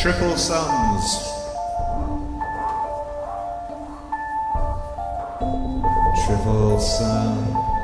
Triple Sons. Triple Sons.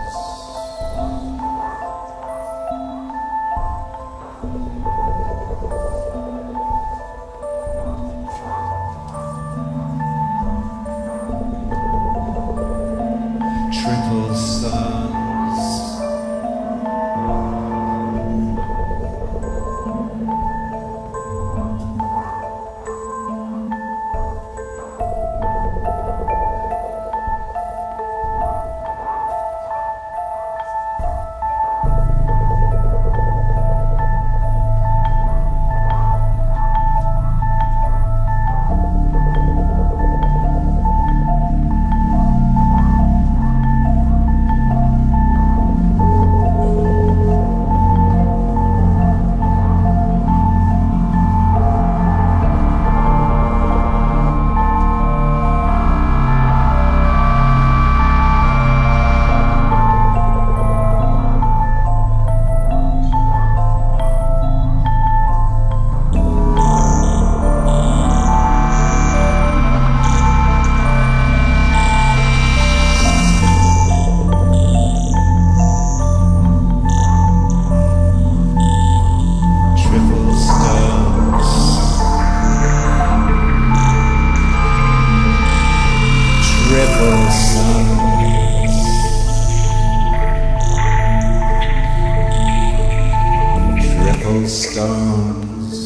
stars.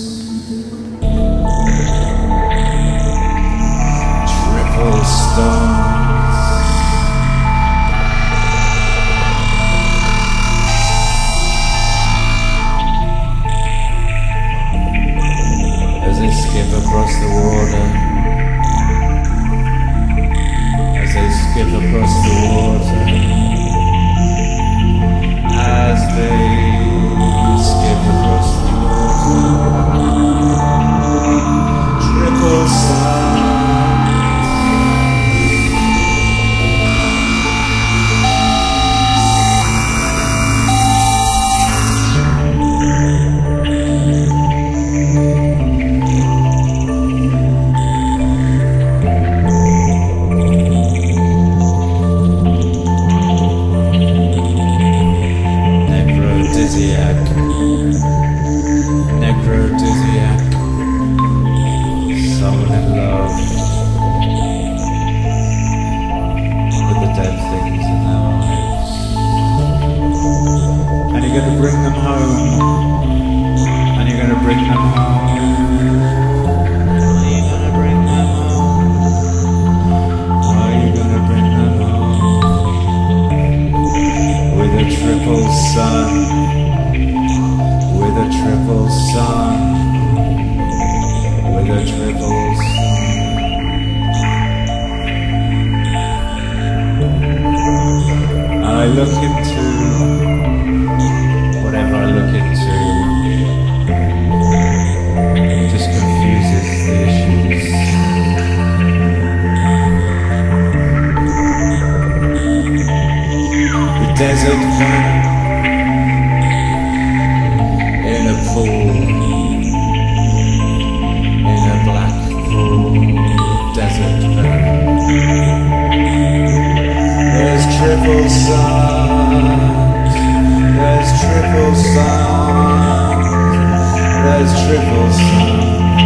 as triple sound,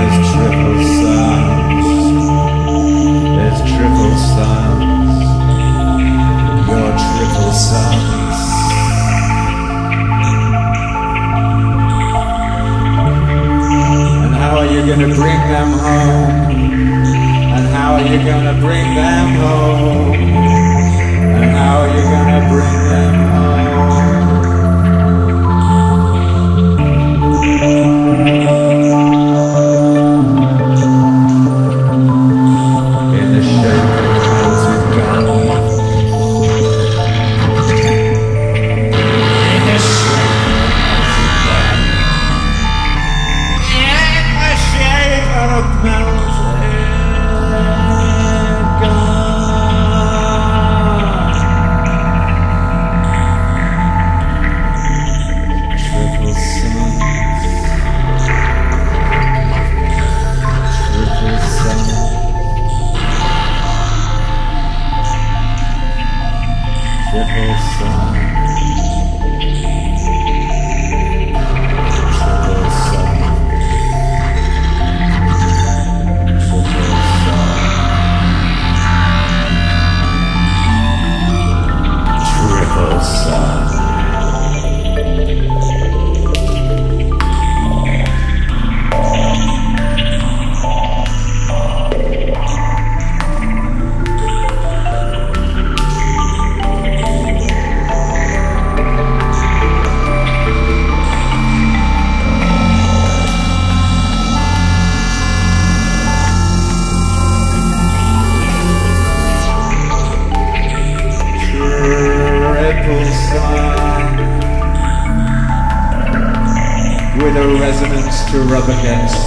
as triple sounds, as triple sounds, your triple suns. And how are you gonna bring them home? And how are you gonna bring them home? And how are you gonna bring them home? up against.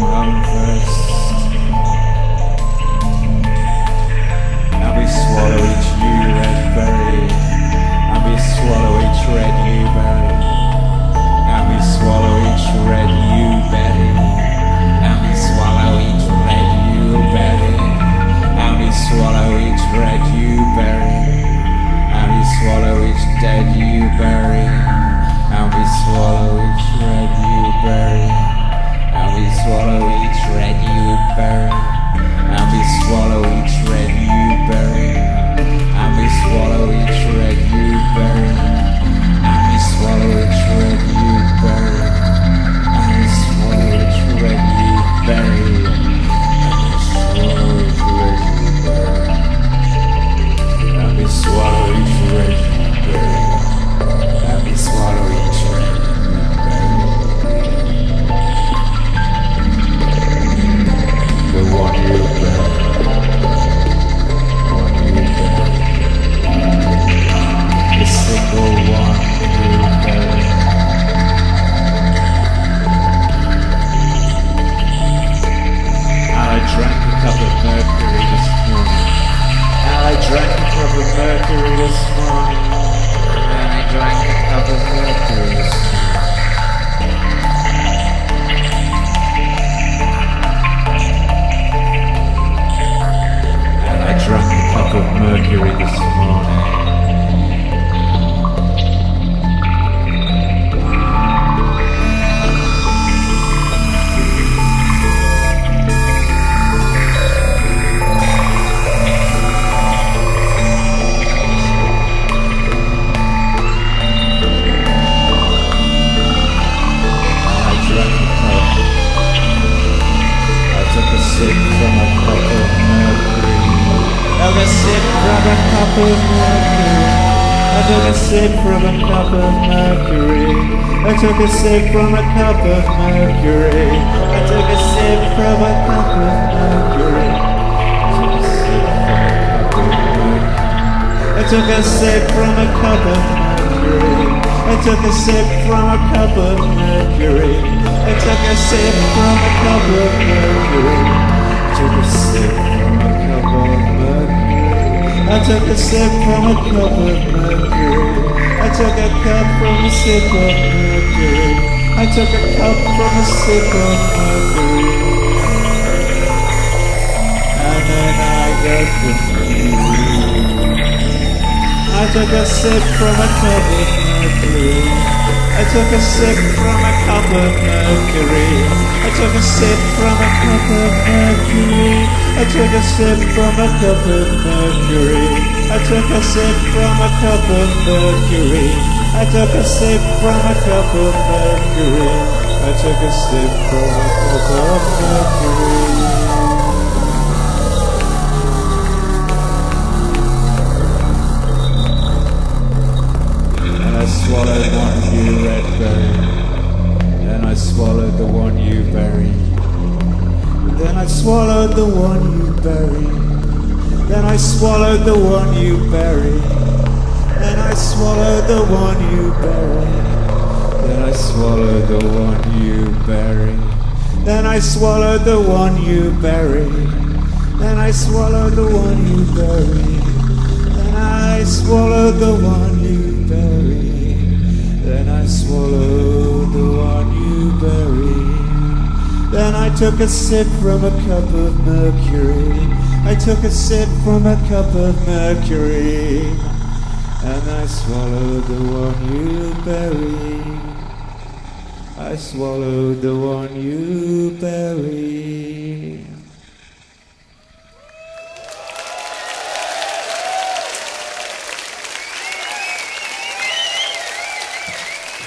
one verse. Of this morning. And I drank a cup of mercury. And I drank a cup of mercury this morning. I took a sip from a cup of mercury. I took a sip from a cup of mercury. I took a sip from a cup of mercury. I took a sip from a cup of mercury. I took a sip from a cup of mercury. I took a sip from a cup of mercury. I took a sip from a cup of mercury. I took a cup from a sip of mercury. I took a cup from a sip of mercury. And then I got confused. I took a sip from a cup of mercury. I took a sip from a cup of mercury. I took a sip from a cup of mercury. I took a sip from a cup of mercury. I took a sip from a cup of mercury. I took a sip from a cup of mercury. I took a sip from a cup of mercury. And I swallowed one you red berry. Then I swallowed the one you buried. Then I swallowed the one you buried. Then I swallowed the one you buried. Then I swallowed the one you buried. Then I swallowed the one you buried. Then I swallowed the one you buried. Then I swallowed the one you buried. Then I swallowed the one you buried. Then I swallowed the one you buried. Then I took a sip from a cup of mercury. I took a sip from a cup of mercury. And I swallowed the one you buried. I swallowed the one you buried.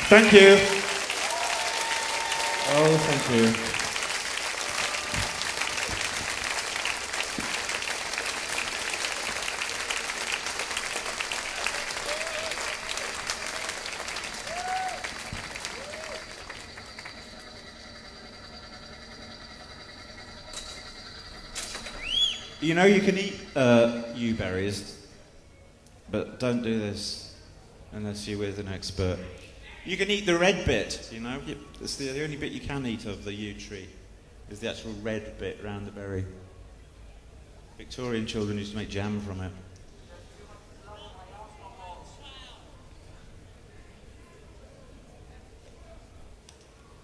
Thank you. Oh, thank you. You know, you can eat uh, yew berries, but don't do this unless you're with an expert. You can eat the red bit, you know. It's the, the only bit you can eat of the yew tree is the actual red bit round the berry. Victorian children used to make jam from it.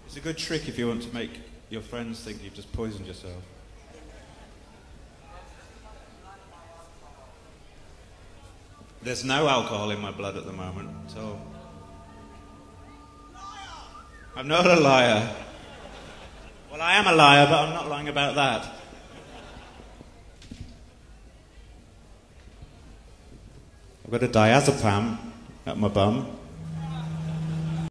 It's a good trick if you want to make your friends think you've just poisoned yourself. There's no alcohol in my blood at the moment, so. I'm not a liar. Well, I am a liar, but I'm not lying about that. I've got a diazepam at my bum.